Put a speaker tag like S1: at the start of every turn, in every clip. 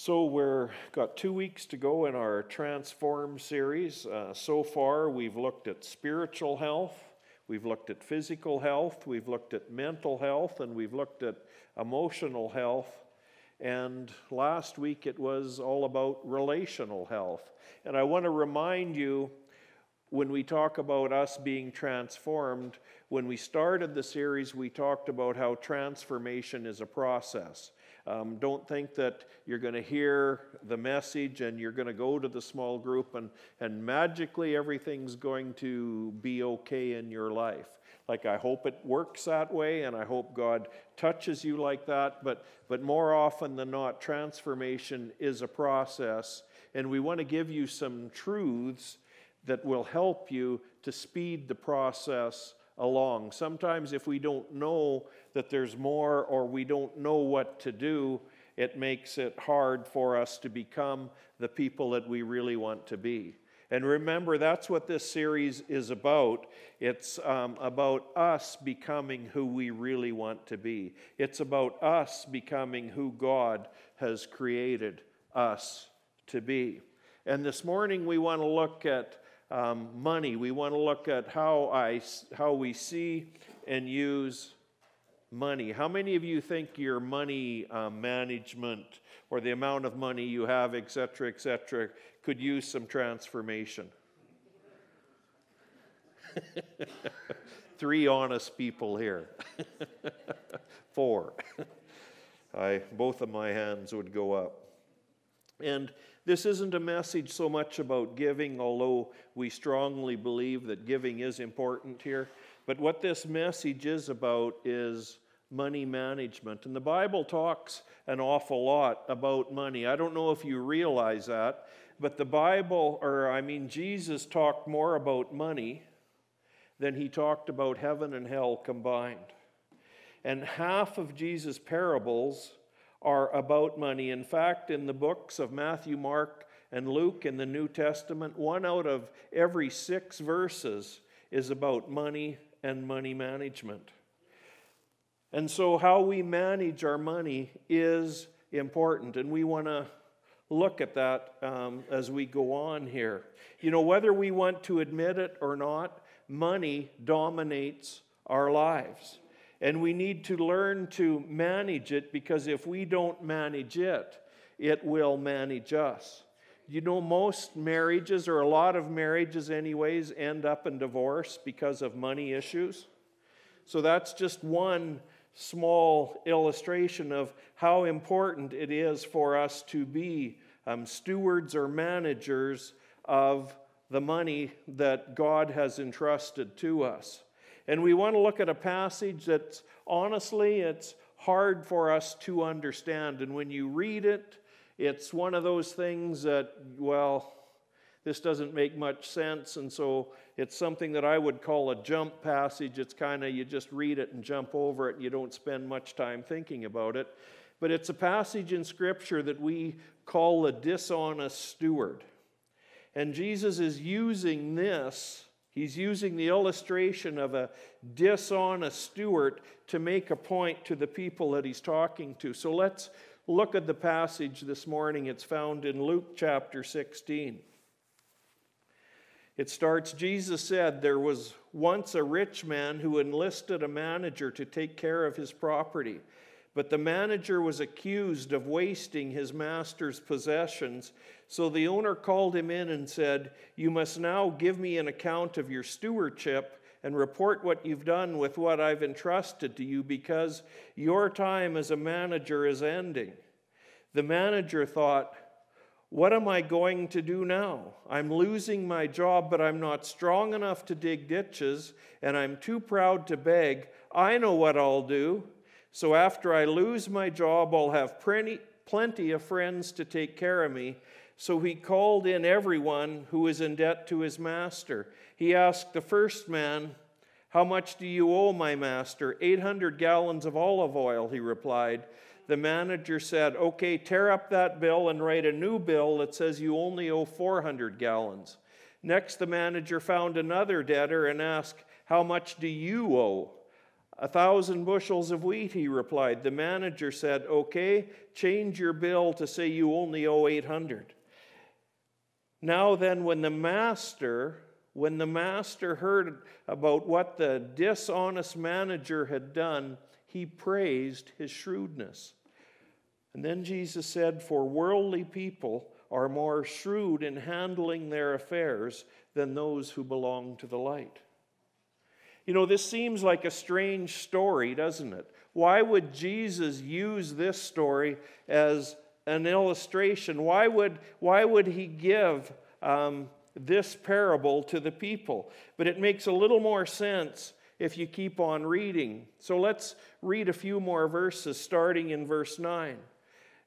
S1: So we're got two weeks to go in our Transform series. Uh, so far, we've looked at spiritual health, we've looked at physical health, we've looked at mental health, and we've looked at emotional health. And last week it was all about relational health. And I want to remind you when we talk about us being transformed, when we started the series, we talked about how transformation is a process. Um, don't think that you're going to hear the message and you're going to go to the small group and, and magically everything's going to be okay in your life. Like, I hope it works that way and I hope God touches you like that. But, but more often than not, transformation is a process. And we want to give you some truths that will help you to speed the process along. Sometimes, if we don't know that there's more or we don't know what to do, it makes it hard for us to become the people that we really want to be. And remember, that's what this series is about. It's um, about us becoming who we really want to be. It's about us becoming who God has created us to be. And this morning, we want to look at um, money. We want to look at how, I, how we see and use money. How many of you think your money um, management or the amount of money you have, et cetera, et cetera, could use some transformation? Three honest people here. Four. I, both of my hands would go up. And this isn't a message so much about giving, although we strongly believe that giving is important here. But what this message is about is money management. And the Bible talks an awful lot about money. I don't know if you realize that, but the Bible, or I mean, Jesus talked more about money than he talked about heaven and hell combined. And half of Jesus' parables are about money. In fact, in the books of Matthew, Mark, and Luke in the New Testament, one out of every six verses is about money and money management. And so, how we manage our money is important, and we want to look at that um, as we go on here. You know, whether we want to admit it or not, money dominates our lives. And we need to learn to manage it because if we don't manage it, it will manage us. You know, most marriages, or a lot of marriages, anyways, end up in divorce because of money issues. So that's just one small illustration of how important it is for us to be um, stewards or managers of the money that God has entrusted to us. And we want to look at a passage that's honestly, it's hard for us to understand. And when you read it, it's one of those things that, well, this doesn't make much sense. And so it's something that I would call a jump passage. It's kind of, you just read it and jump over it, and you don't spend much time thinking about it. But it's a passage in Scripture that we call the dishonest steward. And Jesus is using this He's using the illustration of a dishonest steward to make a point to the people that he's talking to. So let's look at the passage this morning. It's found in Luke chapter 16. It starts Jesus said, There was once a rich man who enlisted a manager to take care of his property. But the manager was accused of wasting his master's possessions. So the owner called him in and said, You must now give me an account of your stewardship and report what you've done with what I've entrusted to you, because your time as a manager is ending. The manager thought, What am I going to do now? I'm losing my job, but I'm not strong enough to dig ditches, and I'm too proud to beg. I know what I'll do. So after I lose my job, I'll have plenty, plenty of friends to take care of me. So he called in everyone who was in debt to his master. He asked the first man, How much do you owe my master? 800 gallons of olive oil, he replied. The manager said, Okay, tear up that bill and write a new bill that says you only owe 400 gallons. Next, the manager found another debtor and asked, How much do you owe? A thousand bushels of wheat, he replied. The manager said, Okay, change your bill to say you only owe 800. Now then, when the master, when the master heard about what the dishonest manager had done, he praised his shrewdness. And then Jesus said, For worldly people are more shrewd in handling their affairs than those who belong to the light. You know, this seems like a strange story, doesn't it? Why would Jesus use this story as an illustration? Why would, why would he give um, this parable to the people? But it makes a little more sense if you keep on reading. So let's read a few more verses, starting in verse 9.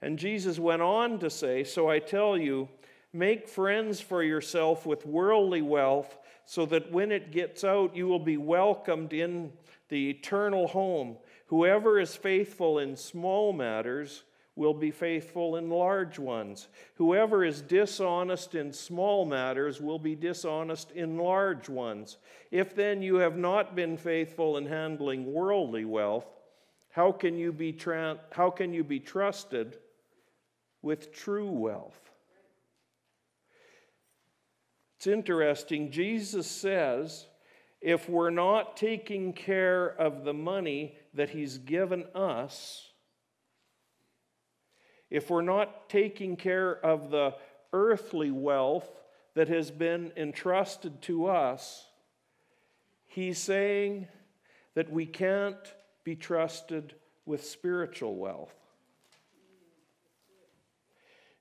S1: And Jesus went on to say, So I tell you, make friends for yourself with worldly wealth so that when it gets out, you will be welcomed in the eternal home. Whoever is faithful in small matters will be faithful in large ones. Whoever is dishonest in small matters will be dishonest in large ones. If then you have not been faithful in handling worldly wealth, how can you be, tra- how can you be trusted with true wealth? It's interesting. Jesus says if we're not taking care of the money that He's given us, if we're not taking care of the earthly wealth that has been entrusted to us, He's saying that we can't be trusted with spiritual wealth.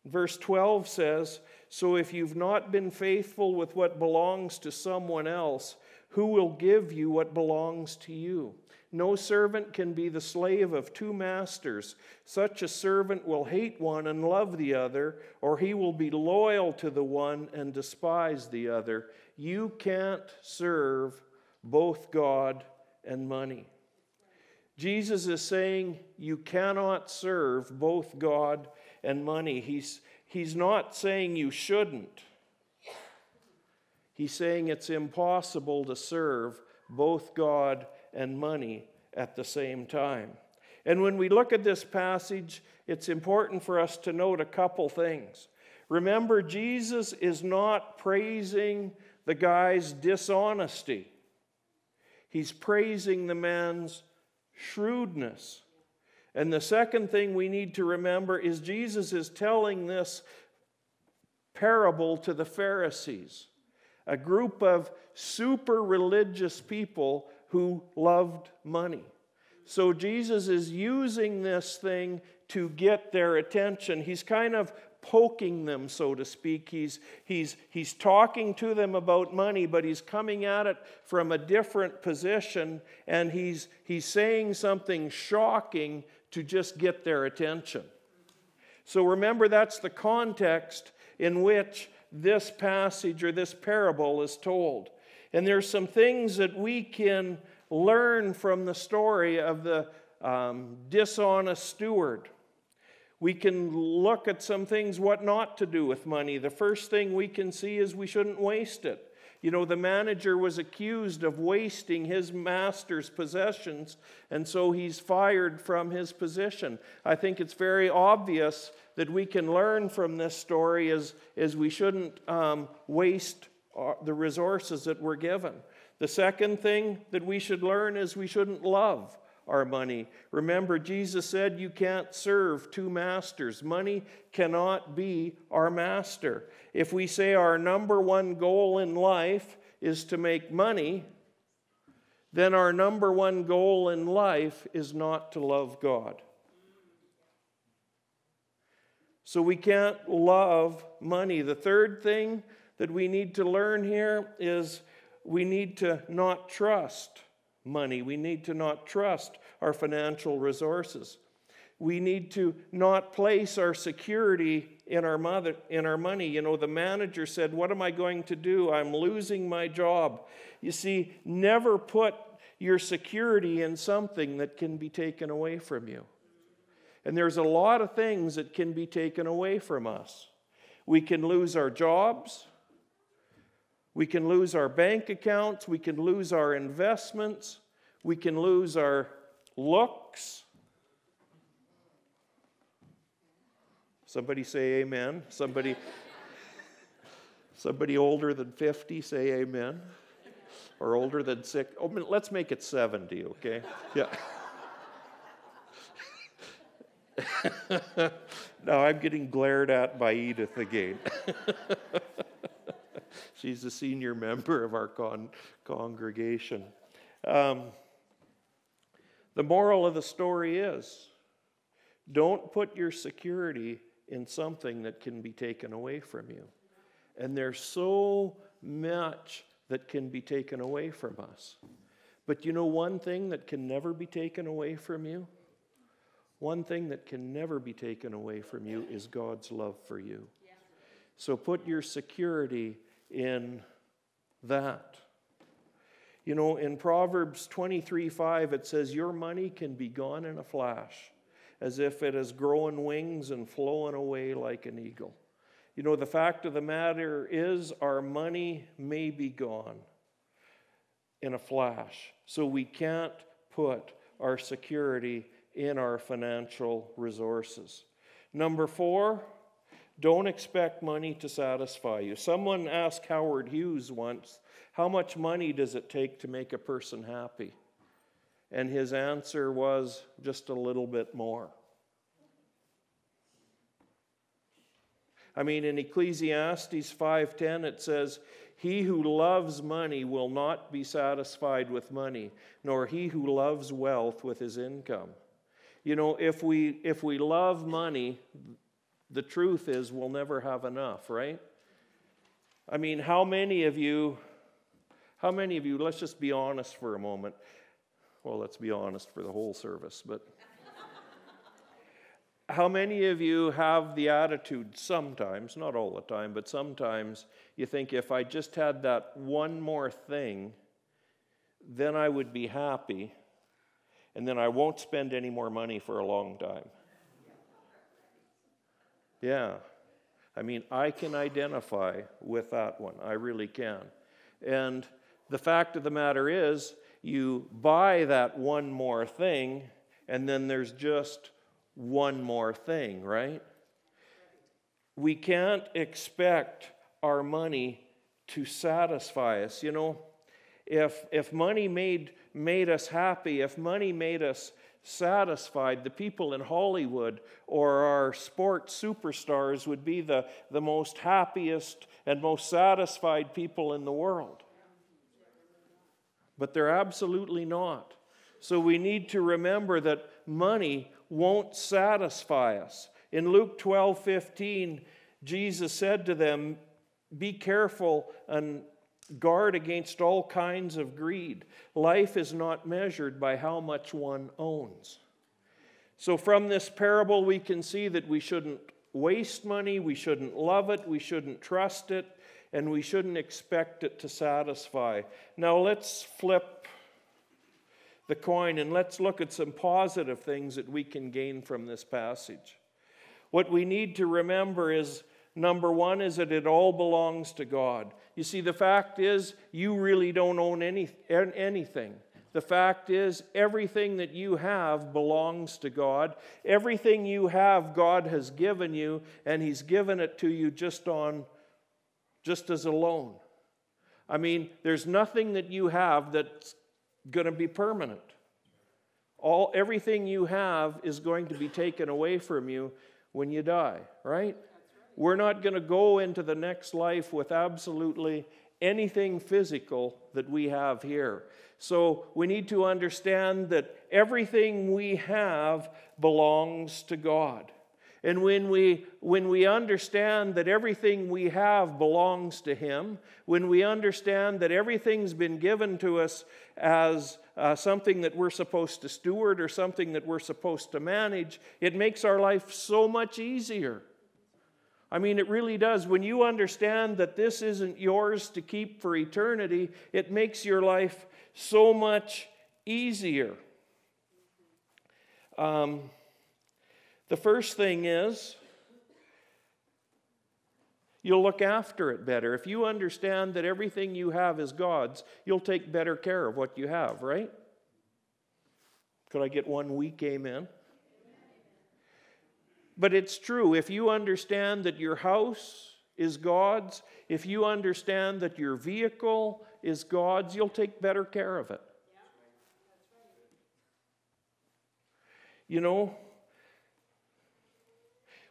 S1: Verse 12 says, So if you've not been faithful with what belongs to someone else, who will give you what belongs to you? No servant can be the slave of two masters. Such a servant will hate one and love the other, or he will be loyal to the one and despise the other. You can't serve both God and money. Jesus is saying you cannot serve both God and money. He's, he's not saying you shouldn't. He's saying it's impossible to serve both God and money at the same time. And when we look at this passage, it's important for us to note a couple things. Remember, Jesus is not praising the guy's dishonesty, he's praising the man's shrewdness. And the second thing we need to remember is Jesus is telling this parable to the Pharisees, a group of super religious people who loved money. So Jesus is using this thing to get their attention. He's kind of poking them, so to speak. He's, he's, he's talking to them about money, but he's coming at it from a different position, and he's, he's saying something shocking to just get their attention. So remember, that's the context in which this passage or this parable is told. And there's some things that we can learn from the story of the um, dishonest steward. We can look at some things what not to do with money. The first thing we can see is we shouldn't waste it. You know, the manager was accused of wasting his master's possessions, and so he's fired from his position. I think it's very obvious that we can learn from this story is, is we shouldn't um, waste uh, the resources that we're given. The second thing that we should learn is we shouldn't love our money. Remember, Jesus said you can't serve two masters. Money cannot be our master. If we say our number one goal in life is to make money, then our number one goal in life is not to love God. So we can't love money. The third thing that we need to learn here is we need to not trust money. We need to not trust our financial resources. We need to not place our security in our, mother, in our money. You know, the manager said, What am I going to do? I'm losing my job. You see, never put your security in something that can be taken away from you. And there's a lot of things that can be taken away from us. We can lose our jobs. We can lose our bank accounts. We can lose our investments. We can lose our looks. Somebody say amen. Somebody somebody older than 50 say amen. Or older than 6. Oh, let's make it 70, okay? Yeah. now I'm getting glared at by Edith again. She's a senior member of our con- congregation. Um, the moral of the story is don't put your security in something that can be taken away from you. And there's so much that can be taken away from us. But you know one thing that can never be taken away from you? One thing that can never be taken away from you is God's love for you. So put your security in that. You know, in Proverbs 23 5, it says, Your money can be gone in a flash, as if it has grown wings and flown away like an eagle. You know, the fact of the matter is, our money may be gone in a flash. So we can't put our security in our financial resources. Number four, don't expect money to satisfy you. Someone asked Howard Hughes once, How much money does it take to make a person happy? And his answer was, Just a little bit more. I mean, in Ecclesiastes 5:10 it says, "He who loves money will not be satisfied with money, nor he who loves wealth with his income." You know, if we if we love money, the truth is we'll never have enough, right? I mean, how many of you how many of you, let's just be honest for a moment. Well, let's be honest for the whole service, but how many of you have the attitude sometimes, not all the time, but sometimes you think if I just had that one more thing, then I would be happy and then I won't spend any more money for a long time. Yeah. I mean, I can identify with that one. I really can. And the fact of the matter is, you buy that one more thing, and then there's just one more thing, right? We can't expect our money to satisfy us. You know, if, if money made, made us happy, if money made us satisfied, the people in Hollywood or our sports superstars would be the, the most happiest and most satisfied people in the world. But they're absolutely not. So we need to remember that money won't satisfy us. In Luke 12 15, Jesus said to them, Be careful and Guard against all kinds of greed. Life is not measured by how much one owns. So, from this parable, we can see that we shouldn't waste money, we shouldn't love it, we shouldn't trust it, and we shouldn't expect it to satisfy. Now, let's flip the coin and let's look at some positive things that we can gain from this passage. What we need to remember is Number one is that it all belongs to God. You see, the fact is, you really don't own any, anything. The fact is, everything that you have belongs to God. Everything you have, God has given you, and He's given it to you just on, just as a loan. I mean, there's nothing that you have that's going to be permanent. All, everything you have is going to be taken away from you when you die, right? We're not going to go into the next life with absolutely anything physical that we have here. So we need to understand that everything we have belongs to God. And when we, when we understand that everything we have belongs to Him, when we understand that everything's been given to us as uh, something that we're supposed to steward or something that we're supposed to manage, it makes our life so much easier. I mean, it really does. When you understand that this isn't yours to keep for eternity, it makes your life so much easier. Um, the first thing is you'll look after it better. If you understand that everything you have is God's, you'll take better care of what you have, right? Could I get one weak amen? But it's true. If you understand that your house is God's, if you understand that your vehicle is God's, you'll take better care of it. You know,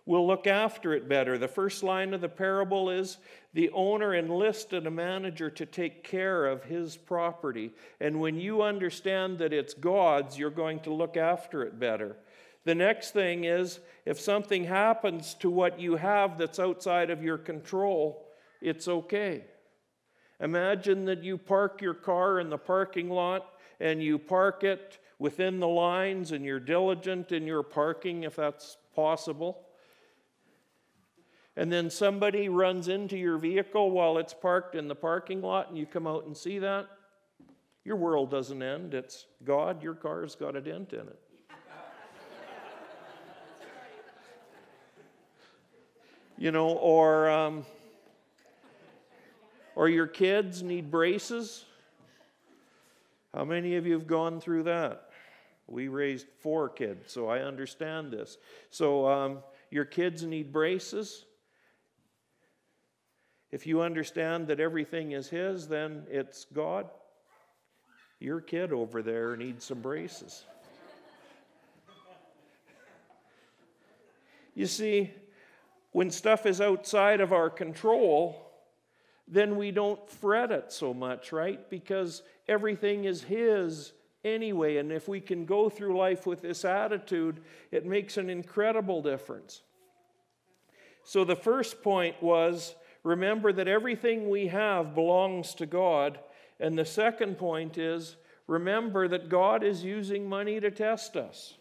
S1: we'll look after it better. The first line of the parable is the owner enlisted a manager to take care of his property. And when you understand that it's God's, you're going to look after it better. The next thing is if something happens to what you have that's outside of your control, it's okay. Imagine that you park your car in the parking lot and you park it within the lines and you're diligent in your parking if that's possible. And then somebody runs into your vehicle while it's parked in the parking lot and you come out and see that. Your world doesn't end. It's God, your car's got a dent in it. You know, or, um, or your kids need braces. How many of you have gone through that? We raised four kids, so I understand this. So, um, your kids need braces. If you understand that everything is His, then it's God. Your kid over there needs some braces. You see, when stuff is outside of our control, then we don't fret it so much, right? Because everything is His anyway. And if we can go through life with this attitude, it makes an incredible difference. So the first point was remember that everything we have belongs to God. And the second point is remember that God is using money to test us.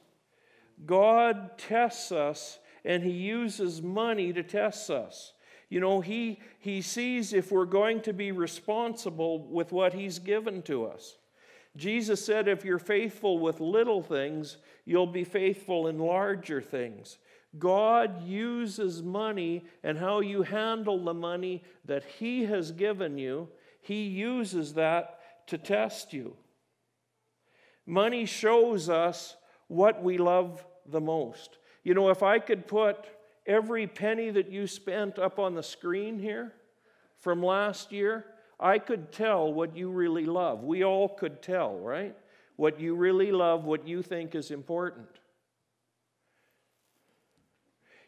S1: God tests us and he uses money to test us. You know, he, he sees if we're going to be responsible with what he's given to us. Jesus said, if you're faithful with little things, you'll be faithful in larger things. God uses money and how you handle the money that He has given you, He uses that to test you. Money shows us what we love the most. You know, if I could put every penny that you spent up on the screen here from last year, I could tell what you really love. We all could tell, right? What you really love, what you think is important.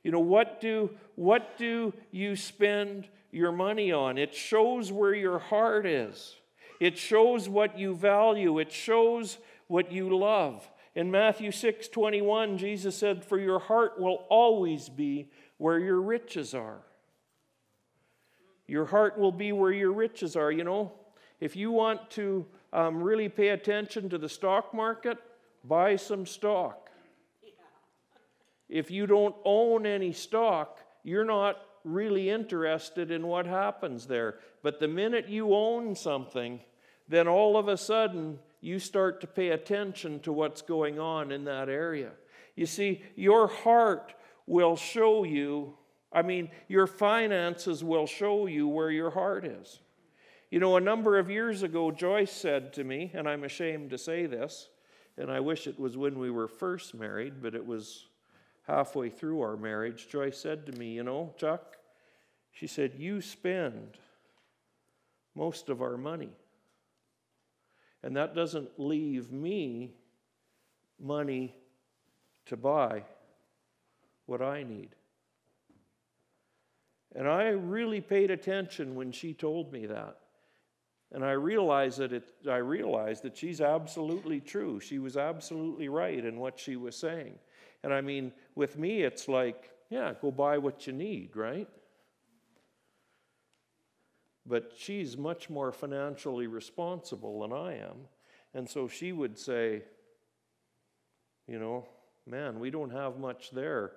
S1: You know, what do, what do you spend your money on? It shows where your heart is. It shows what you value. It shows what you love. In Matthew 6 21, Jesus said, For your heart will always be where your riches are. Your heart will be where your riches are. You know, if you want to um, really pay attention to the stock market, buy some stock. If you don't own any stock, you're not really interested in what happens there. But the minute you own something, then all of a sudden you start to pay attention to what's going on in that area. You see, your heart will show you, I mean, your finances will show you where your heart is. You know, a number of years ago, Joyce said to me, and I'm ashamed to say this, and I wish it was when we were first married, but it was halfway through our marriage, Joyce said to me, You know, Chuck, she said, You spend most of our money. And that doesn't leave me money to buy what I need. And I really paid attention when she told me that. And I realized that it, I realized that she's absolutely true. She was absolutely right in what she was saying. And I mean, with me, it's like, yeah, go buy what you need, right? But she's much more financially responsible than I am. And so she would say, you know, man, we don't have much there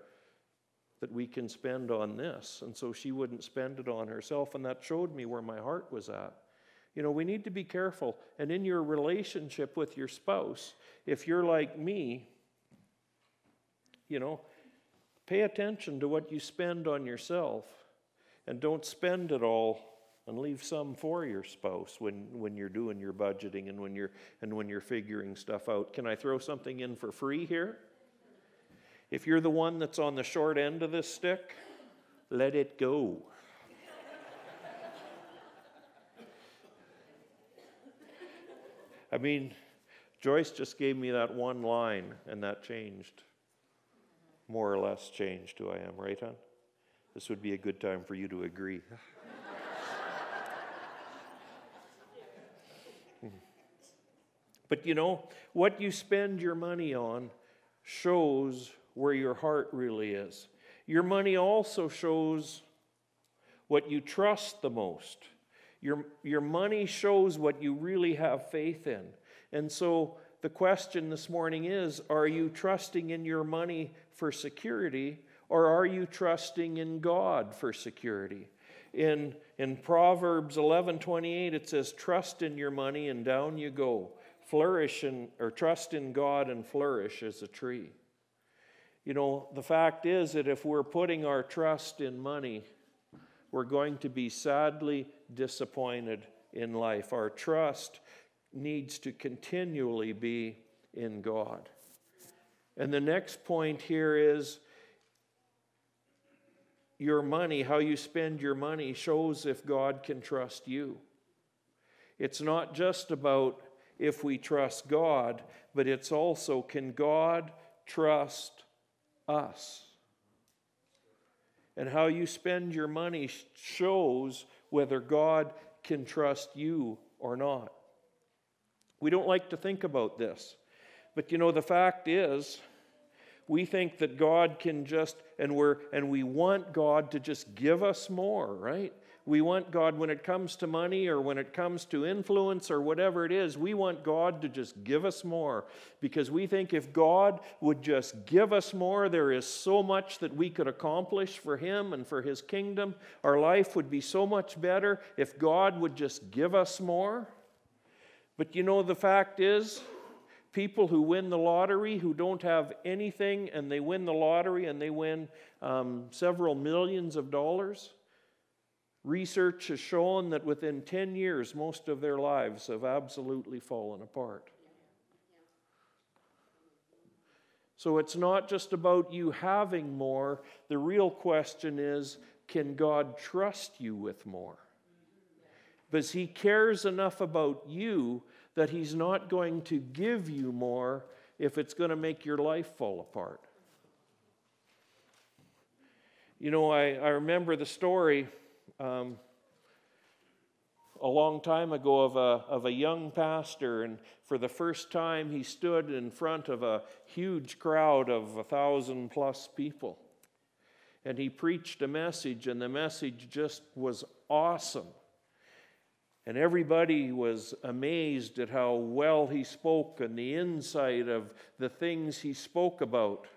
S1: that we can spend on this. And so she wouldn't spend it on herself. And that showed me where my heart was at. You know, we need to be careful. And in your relationship with your spouse, if you're like me, you know, pay attention to what you spend on yourself and don't spend it all and leave some for your spouse when, when you're doing your budgeting and when you're and when you're figuring stuff out. Can I throw something in for free here? If you're the one that's on the short end of this stick, let it go. I mean, Joyce just gave me that one line, and that changed, more or less changed who I am, right, hon? This would be a good time for you to agree. But you know, what you spend your money on shows where your heart really is. Your money also shows what you trust the most. Your, your money shows what you really have faith in. And so the question this morning is are you trusting in your money for security or are you trusting in God for security? In, in Proverbs 11:28 it says trust in your money and down you go. Flourish in, or trust in God and flourish as a tree. You know, the fact is that if we're putting our trust in money, we're going to be sadly disappointed in life. Our trust needs to continually be in God. And the next point here is your money, how you spend your money, shows if God can trust you. It's not just about if we trust God, but it's also can God trust us. And how you spend your money shows whether God can trust you or not. We don't like to think about this. But you know, the fact is, we think that God can just, and, we're, and we want God to just give us more, right? We want God, when it comes to money or when it comes to influence or whatever it is, we want God to just give us more because we think if God would just give us more, there is so much that we could accomplish for Him and for His kingdom. Our life would be so much better if God would just give us more. But you know, the fact is, people who win the lottery who don't have anything and they win the lottery and they win um, several millions of dollars Research has shown that within 10 years, most of their lives have absolutely fallen apart. So it's not just about you having more. The real question is can God trust you with more? Because He cares enough about you that He's not going to give you more if it's going to make your life fall apart. You know, I, I remember the story um, a long time ago of a, of a young pastor, and for the first time he stood in front of a huge crowd of a thousand plus people. And he preached a message, and the message just was awesome. And everybody was amazed at how well he spoke and the insight of the things he spoke about.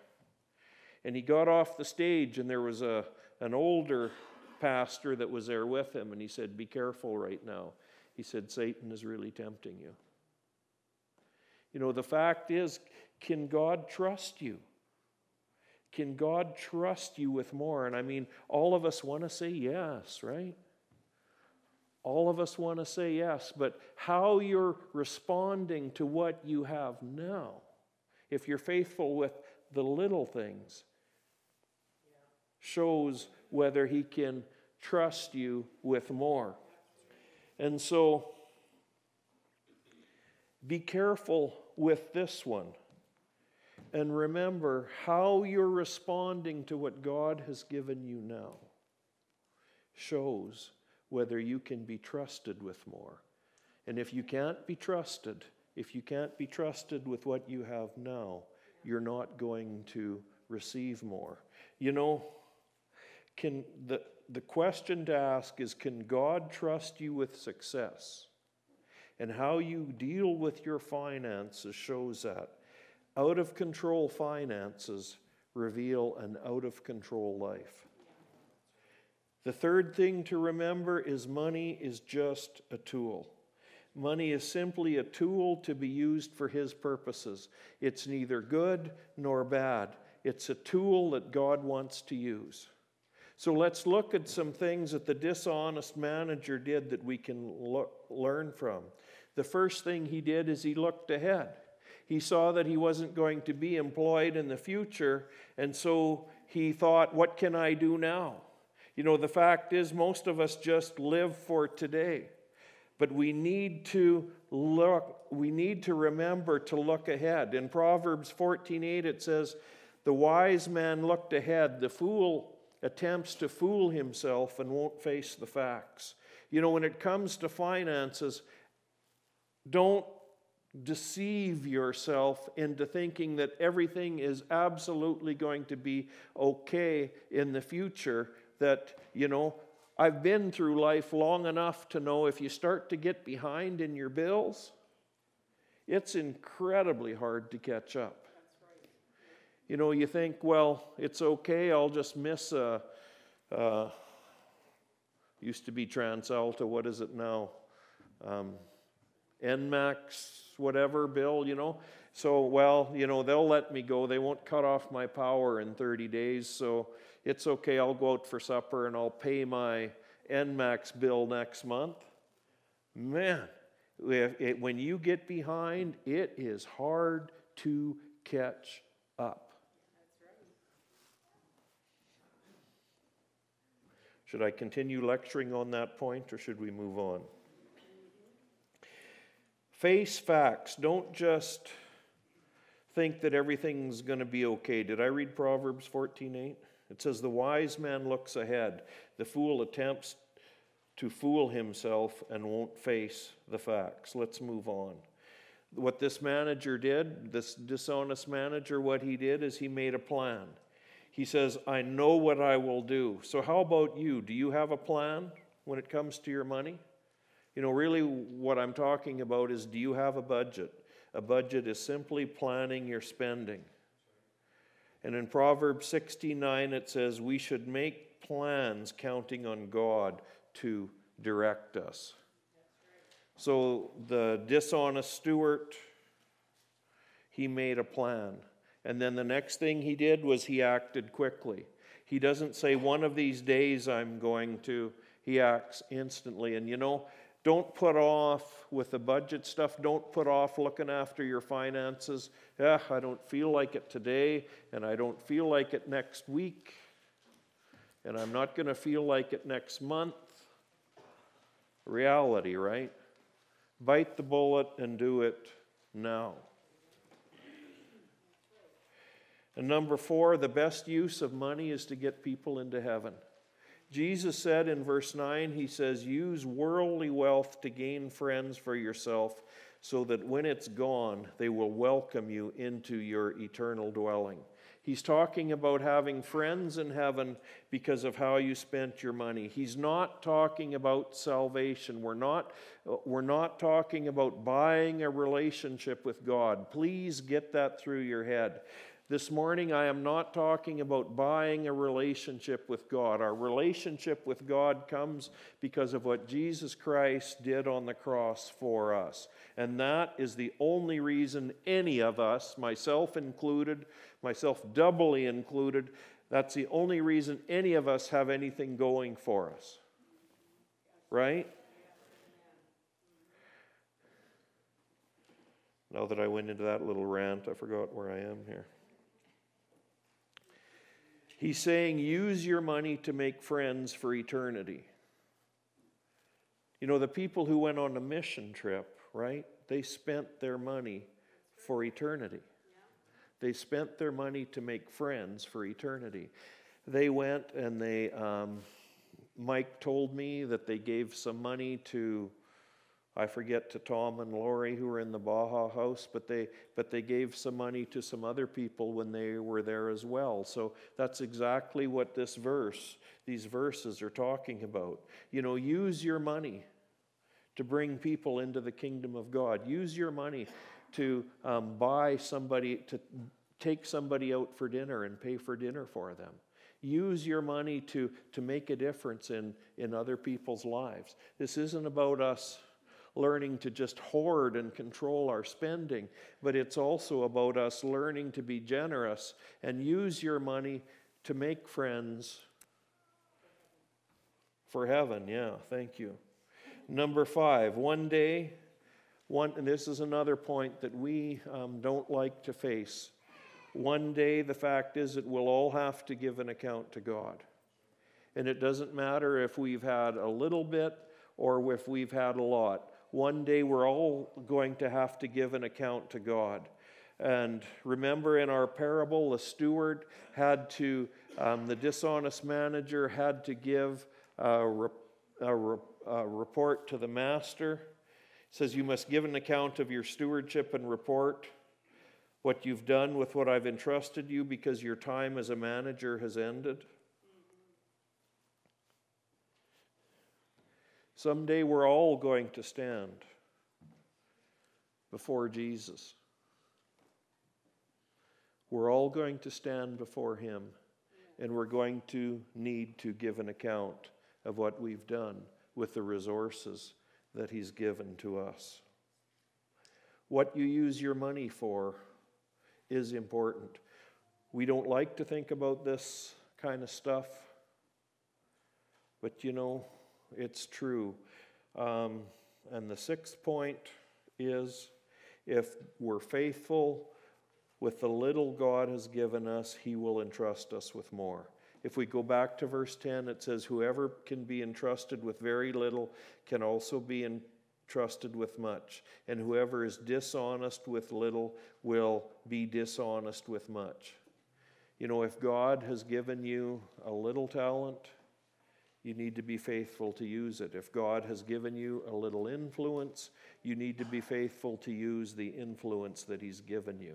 S1: And he got off the stage, and there was a, an older pastor that was there with him, and he said, Be careful right now. He said, Satan is really tempting you. You know, the fact is, can God trust you? Can God trust you with more? And I mean, all of us want to say yes, right? All of us want to say yes, but how you're responding to what you have now, if you're faithful with the little things, shows whether he can trust you with more. And so be careful with this one. And remember how you're responding to what God has given you now shows whether you can be trusted with more. And if you can't be trusted, if you can't be trusted with what you have now, you're not going to receive more. You know, can the, the question to ask is can God trust you with success? And how you deal with your finances shows that. Out of control finances reveal an out of control life. The third thing to remember is money is just a tool. Money is simply a tool to be used for His purposes. It's neither good nor bad, it's a tool that God wants to use. So let's look at some things that the dishonest manager did that we can learn from. The first thing he did is he looked ahead. He saw that he wasn't going to be employed in the future, and so he thought, What can I do now? You know, the fact is, most of us just live for today. But we need to look, we need to remember to look ahead. In Proverbs 14:8 it says, "The wise man looked ahead, the fool attempts to fool himself and won't face the facts." You know, when it comes to finances, don't deceive yourself into thinking that everything is absolutely going to be okay in the future. That, you know, I've been through life long enough to know if you start to get behind in your bills, it's incredibly hard to catch up. You know, you think, well, it's okay, I'll just miss a. Uh, used to be TransAlta, what is it now? Um, ENMAX, whatever bill, you know. So, well, you know, they'll let me go. They won't cut off my power in 30 days. So it's okay. I'll go out for supper and I'll pay my ENMAX bill next month. Man, it, when you get behind, it is hard to catch up. Should I continue lecturing on that point or should we move on? Face facts. Don't just think that everything's going to be okay. Did I read Proverbs 14:8? It says the wise man looks ahead. The fool attempts to fool himself and won't face the facts. Let's move on. What this manager did, this dishonest manager, what he did is he made a plan. He says, I know what I will do. So, how about you? Do you have a plan when it comes to your money? You know, really, what I'm talking about is do you have a budget? A budget is simply planning your spending. And in Proverbs 69, it says, We should make plans counting on God to direct us. So the dishonest steward, he made a plan. And then the next thing he did was he acted quickly. He doesn't say, One of these days I'm going to. He acts instantly. And you know, don't put off with the budget stuff, don't put off looking after your finances. Yeah, I don't feel like it today, and I don't feel like it next week, and I'm not going to feel like it next month. Reality, right? Bite the bullet and do it now. And number four, the best use of money is to get people into heaven. Jesus said in verse 9, He says, Use worldly wealth to gain friends for yourself, so that when it's gone, they will welcome you into your eternal dwelling. He's talking about having friends in heaven because of how you spent your money. He's not talking about salvation. We're not, we're not talking about buying a relationship with God. Please get that through your head. This morning, I am not talking about buying a relationship with God. Our relationship with God comes because of what Jesus Christ did on the cross for us. And that is the only reason any of us, myself included, myself doubly included, that's the only reason any of us have anything going for us. Right? Now that I went into that little rant, I forgot where I am here. He's saying, use your money to make friends for eternity. You know, the people who went on a mission trip, right? They spent their money for eternity. They spent their money to make friends for eternity. They went and they, um, Mike told me that they gave some money to I forget to Tom and Lori who were in the Baja house, but they but they gave some money to some other people when they were there as well. So that's exactly what this verse, these verses are talking about. You know, use your money to bring people into the kingdom of God. Use your money to um, buy somebody to take somebody out for dinner and pay for dinner for them. Use your money to, to make a difference in, in other people's lives. This isn't about us learning to just hoard and control our spending, but it's also about us learning to be generous and use your money to make friends For heaven, yeah, thank you. Number five, one day, one, and this is another point that we um, don't like to face. One day, the fact is that we'll all have to give an account to God. And it doesn't matter if we've had a little bit or if we've had a lot. One day, we're all going to have to give an account to God. And remember in our parable, the steward had to, um, the dishonest manager had to give a, re- a, re- a report to the master. It says, You must give an account of your stewardship and report what you've done with what I've entrusted you because your time as a manager has ended. Someday we're all going to stand before Jesus. We're all going to stand before Him, and we're going to need to give an account of what we've done with the resources that He's given to us. What you use your money for is important. We don't like to think about this kind of stuff, but you know, it's true. Um, and the sixth point is if we're faithful with the little God has given us, he will entrust us with more. If we go back to verse 10, it says, Whoever can be entrusted with very little can also be entrusted with much. And whoever is dishonest with little will be dishonest with much. You know, if God has given you a little talent, you need to be faithful to use it. If God has given you a little influence, you need to be faithful to use the influence that He's given you.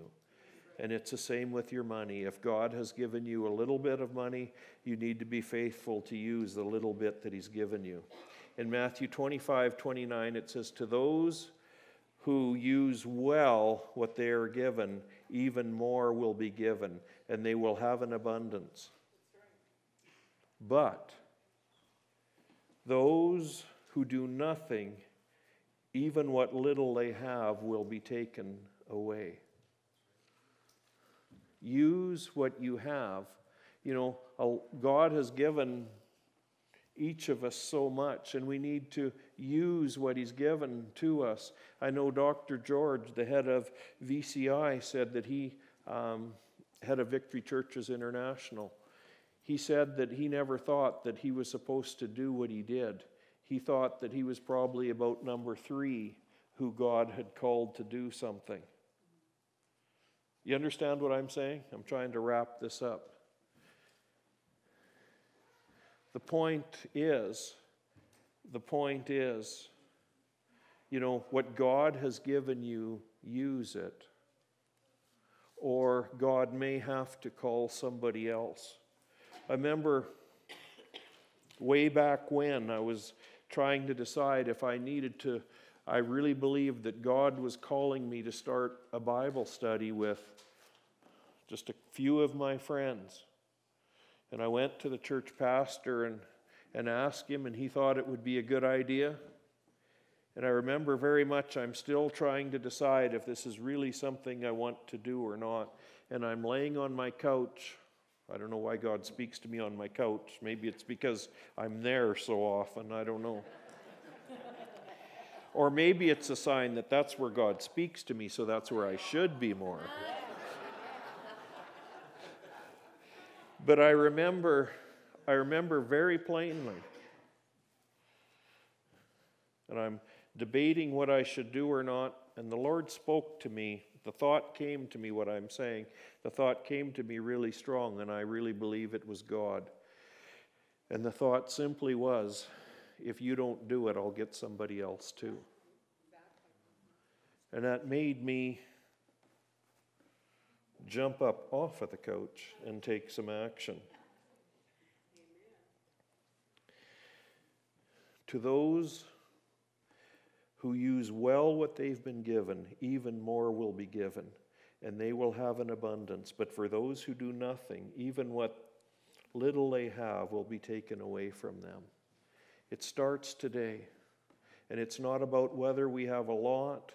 S1: And it's the same with your money. If God has given you a little bit of money, you need to be faithful to use the little bit that He's given you. In Matthew 25 29, it says, To those who use well what they are given, even more will be given, and they will have an abundance. But those who do nothing, even what little they have, will be taken away. Use what you have. You know, God has given each of us so much, and we need to use what He's given to us. I know Dr. George, the head of VCI, said that he, um, head of Victory Churches International, he said that he never thought that he was supposed to do what he did. He thought that he was probably about number three who God had called to do something. You understand what I'm saying? I'm trying to wrap this up. The point is, the point is, you know, what God has given you, use it. Or God may have to call somebody else. I remember way back when I was trying to decide if I needed to, I really believed that God was calling me to start a Bible study with just a few of my friends. And I went to the church pastor and, and asked him, and he thought it would be a good idea. And I remember very much I'm still trying to decide if this is really something I want to do or not. And I'm laying on my couch I don't know why God speaks to me on my couch. Maybe it's because I'm there so often. I don't know. or maybe it's a sign that that's where God speaks to me, so that's where I should be more. but I remember, I remember very plainly, and I'm debating what I should do or not, and the Lord spoke to me the thought came to me, what I'm saying, the thought came to me really strong, and I really believe it was God. And the thought simply was if you don't do it, I'll get somebody else too. And that made me jump up off of the couch and take some action. To those who use well what they've been given, even more will be given, and they will have an abundance. But for those who do nothing, even what little they have will be taken away from them. It starts today, and it's not about whether we have a lot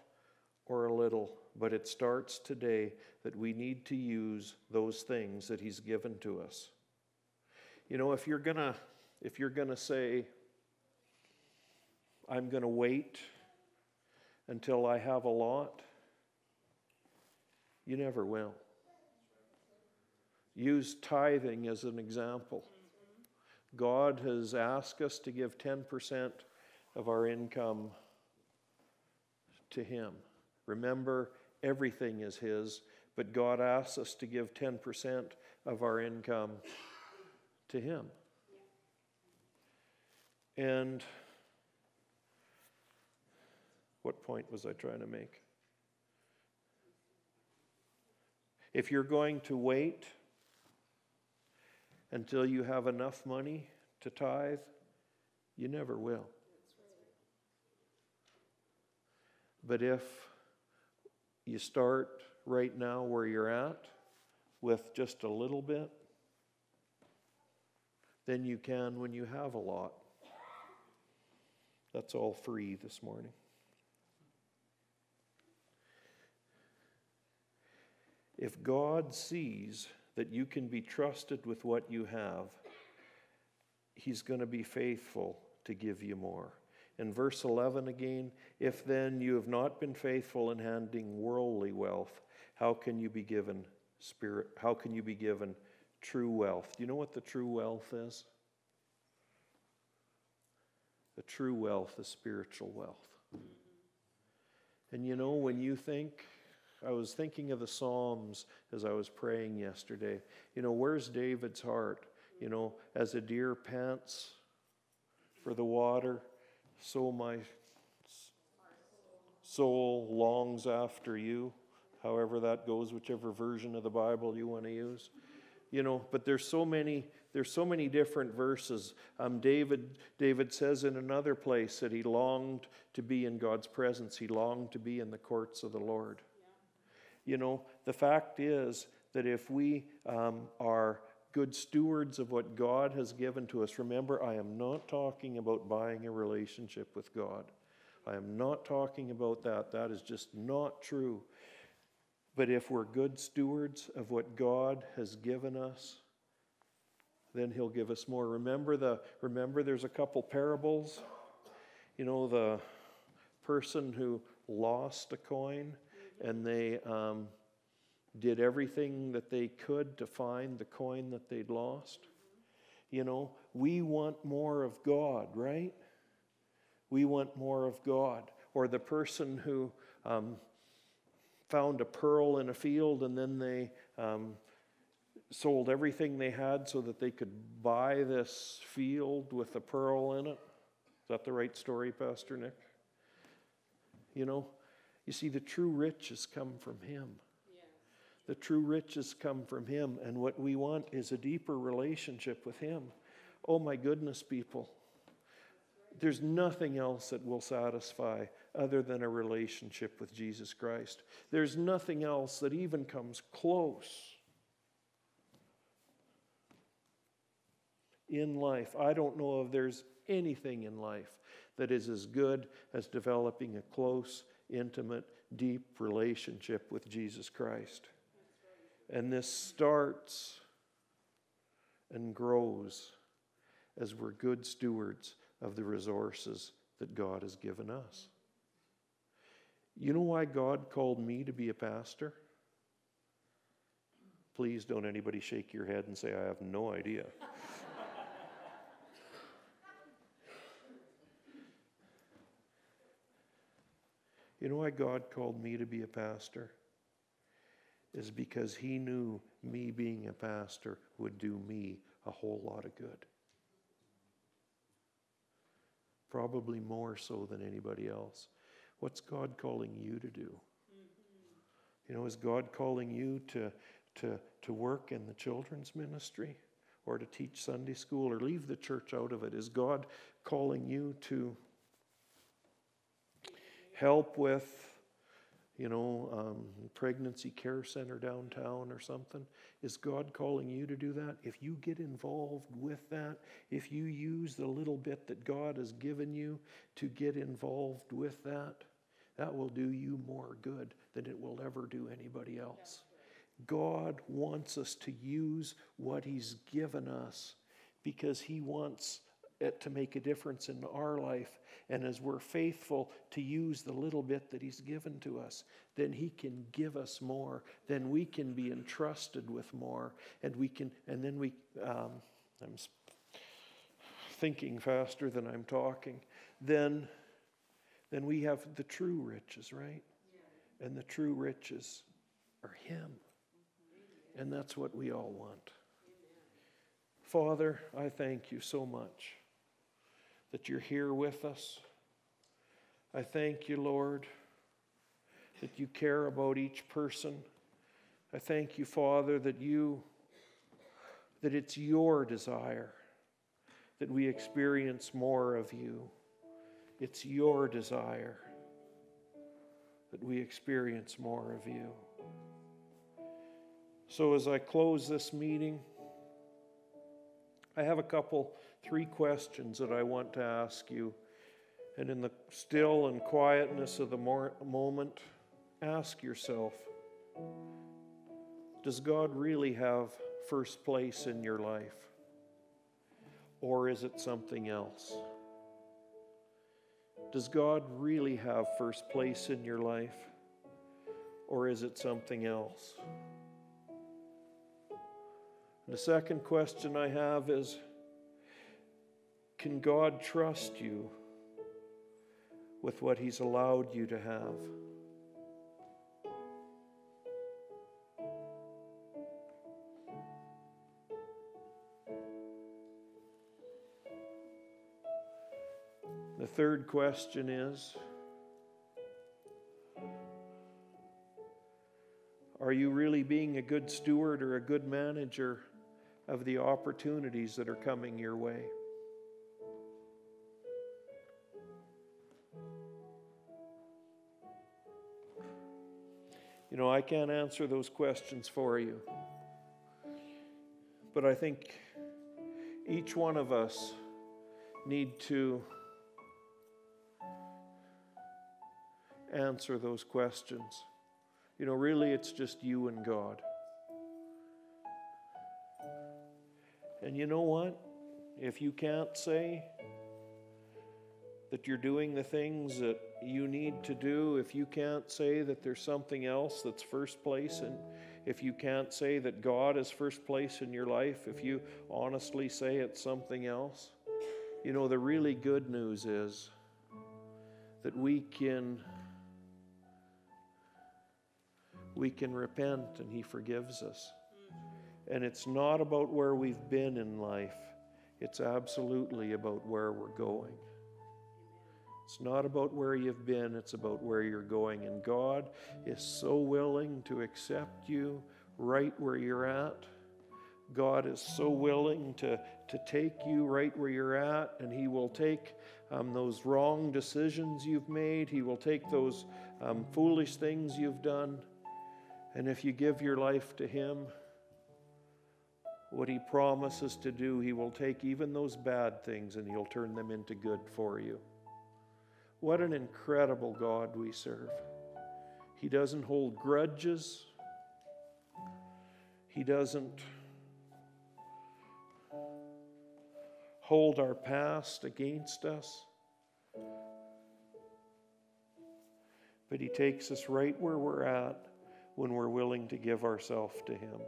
S1: or a little, but it starts today that we need to use those things that He's given to us. You know, if you're gonna, if you're gonna say, I'm to wait until I have a lot, you never will. Use tithing as an example. God has asked us to give 10% of our income to Him. Remember, everything is His, but God asks us to give 10% of our income to Him. And what point was I trying to make? If you're going to wait until you have enough money to tithe, you never will. But if you start right now where you're at with just a little bit, then you can when you have a lot. That's all free this morning. If God sees that you can be trusted with what you have, He's going to be faithful to give you more. In verse 11 again, if then you have not been faithful in handling worldly wealth, how can you be given spirit? How can you be given true wealth? Do you know what the true wealth is? The true wealth is spiritual wealth. And you know, when you think, I was thinking of the Psalms as I was praying yesterday. You know, where's David's heart? You know, as a deer pants for the water, so my soul longs after you. However, that goes, whichever version of the Bible you want to use. You know, but there's so many there's so many different verses. Um, David, David says in another place that he longed to be in God's presence. He longed to be in the courts of the Lord. You know, the fact is that if we um, are good stewards of what God has given to us, remember, I am not talking about buying a relationship with God. I am not talking about that. That is just not true. But if we're good stewards of what God has given us, then he'll give us more. Remember the remember there's a couple parables. You know the person who lost a coin and they um, did everything that they could to find the coin that they'd lost. You know, we want more of God, right? We want more of God. Or the person who um, found a pearl in a field and then they um, sold everything they had so that they could buy this field with a pearl in it. Is that the right story, Pastor Nick? You know, you see, the true riches come from Him. The true riches come from Him, and what we want is a deeper relationship with Him. Oh, my goodness, people. There's nothing else that will satisfy other than a relationship with Jesus Christ. There's nothing else that even comes close in life. I don't know if there's anything in life that is as good as developing a close, intimate, deep relationship with Jesus Christ. And this starts and grows as we're good stewards of the resources that God has given us. You know why God called me to be a pastor? Please don't anybody shake your head and say, I have no idea. You know why God called me to be a pastor? Is because He knew me being a pastor would do me a whole lot of good. Probably more so than anybody else. What's God calling you to do? You know, is God calling you to, to, to work in the children's ministry or to teach Sunday school or leave the church out of it? Is God calling you to help with, you know, um, pregnancy care center downtown or something? Is God calling you to do that? If you get involved with that, if you use the little bit that God has given you to get involved with that, that will do you more good than it will ever do anybody else. God wants us to use what He's given us because He wants to make a difference in our life, and as we're faithful to use the little bit that He's given to us, then He can give us more. Then we can be entrusted with more, and we can, and then we. Um, I'm thinking faster than I'm talking. Then, then we have the true riches, right? Yeah. And the true riches are Him, and that's what we all want. Father, I thank you so much that you're here with us. I thank you, Lord, that you care about each person. I thank you, Father, that you that it's your desire that we experience more of you. It's your desire that we experience more of you. So, as I close this meeting, I have a couple, three questions that I want to ask you. And in the still and quietness of the moment, ask yourself Does God really have first place in your life? Or is it something else? Does God really have first place in your life? Or is it something else? The second question I have is Can God trust you with what He's allowed you to have? The third question is Are you really being a good steward or a good manager of the opportunities that are coming your way. You know, I can't answer those questions for you. But I think each one of us need to answer those questions. You know, really, it's just you and God. And you know what? If you can't say that you're doing the things that you need to do, if you can't say that there's something else that's first place, and if you can't say that God is first place in your life, if you honestly say it's something else, you know, the really good news is that we can we can repent and he forgives us. And it's not about where we've been in life, it's absolutely about where we're going. It's not about where you've been, it's about where you're going. And God is so willing to accept you right where you're at. God is so willing to, to take you right where you're at, and He will take um, those wrong decisions you've made. He will take those um, foolish things you've done. And if you give your life to Him, what He promises to do, He will take even those bad things and He'll turn them into good for you. What an incredible God we serve. He doesn't hold grudges, He doesn't hold our past against us. But He takes us right where we're at when we're willing to give ourselves to Him.